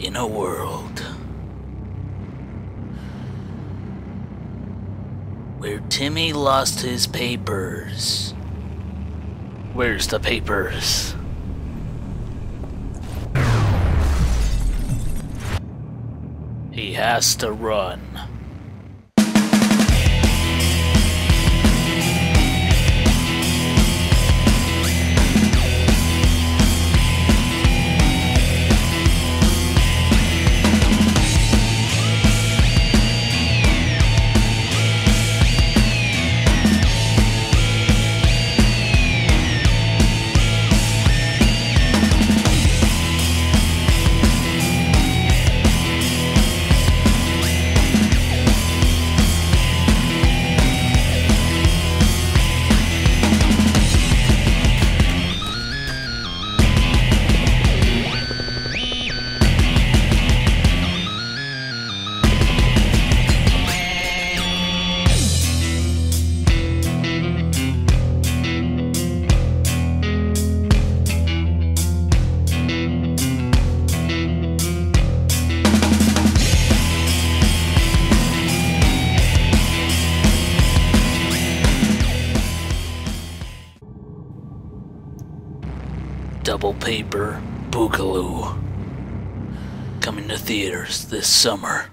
in a world where Timmy lost his papers. Where's the papers? He has to run. Double Paper Boogaloo. Coming to theaters this summer.